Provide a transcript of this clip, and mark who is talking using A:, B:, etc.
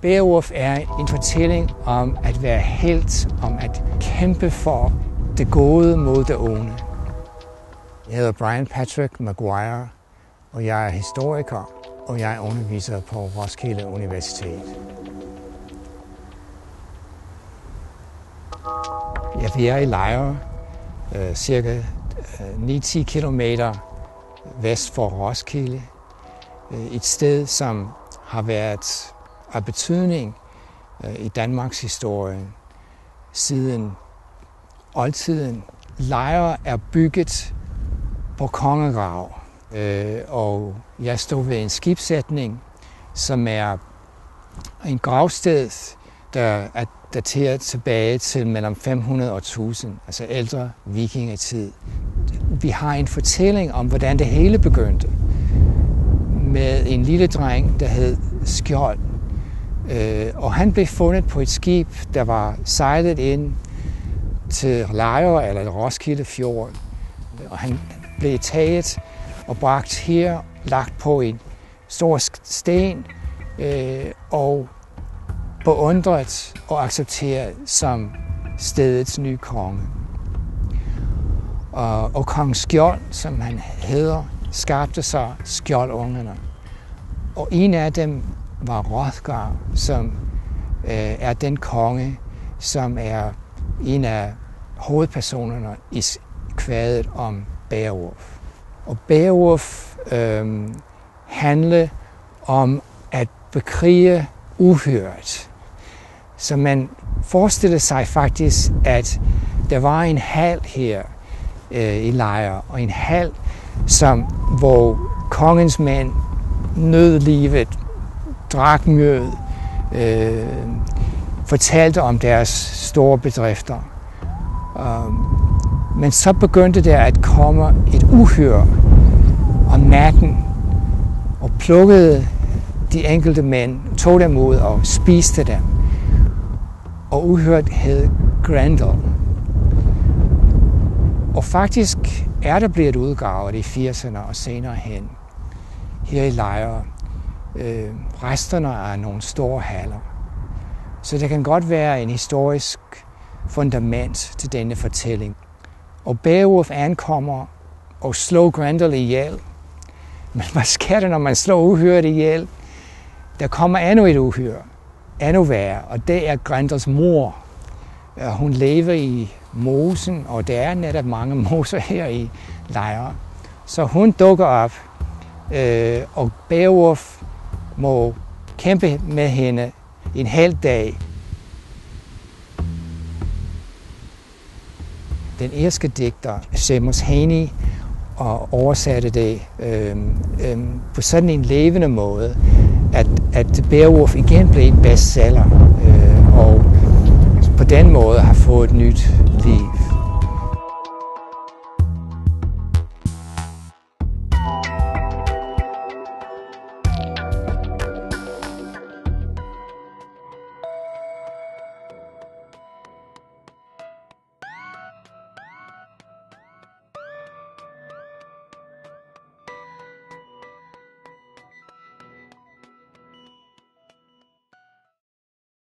A: Beowulf er en fortælling om at være helt, om at kæmpe for det gode mod det onde. Jeg hedder Brian Patrick Maguire, og jeg er historiker, og jeg underviser på Roskilde Universitet. Ja, vi er i Lejre, øh, cirka øh, 9-10 kilometer km vest for Roskilde. Øh, et sted, som har været af betydning øh, i Danmarks historie siden oldtiden. Lejre er bygget på kongegrav, øh, og jeg stod ved en skibsætning, som er en gravsted, der er dateret tilbage til mellem 500 og 1000, altså ældre vikingetid. Vi har en fortælling om, hvordan det hele begyndte med en lille dreng, der hed Skjold. Øh, og han blev fundet på et skib, der var sejlet ind til Lejre eller Roskilde Fjord. Og han blev taget og bragt her, lagt på en stor sten, øh, og beundret og accepteret som stedets nye konge. Og, og kong Skjold, som han hedder, skabte sig skjoldungerne. Og en af dem var Rothgar, som øh, er den konge, som er en af hovedpersonerne i kvadet om Beowulf. Og Beowulf øh, handler om at bekrige uhørt. Så man forestillede sig faktisk, at der var en hal her øh, i lejr og en hal, som, hvor kongens mænd nød livet, drak mjød, øh, fortalte om deres store bedrifter. Um, men så begyndte der at komme et uhyre om natten og plukkede de enkelte mænd, tog dem ud og spiste dem og uhørt hed Grendel. Og faktisk er der blevet udgravet i 80'erne og senere hen her i Lejre øh, resterne af nogle store haller. Så det kan godt være en historisk fundament til denne fortælling. Og Beowulf ankommer og slår Grendel ihjel. Men hvad sker der, når man slår uhyret ihjel? Der kommer endnu et uhyre endnu værre, og det er Grendels mor. Hun lever i mosen, og der er netop mange moser her i lejren. Så hun dukker op, øh, og Beowulf må kæmpe med hende en halv dag. Den irske digter Seamus Haney og oversatte det øh, øh, på sådan en levende måde, at, at Beowulf igen blev en bestseller, øh, og den måde har fået et nyt liv.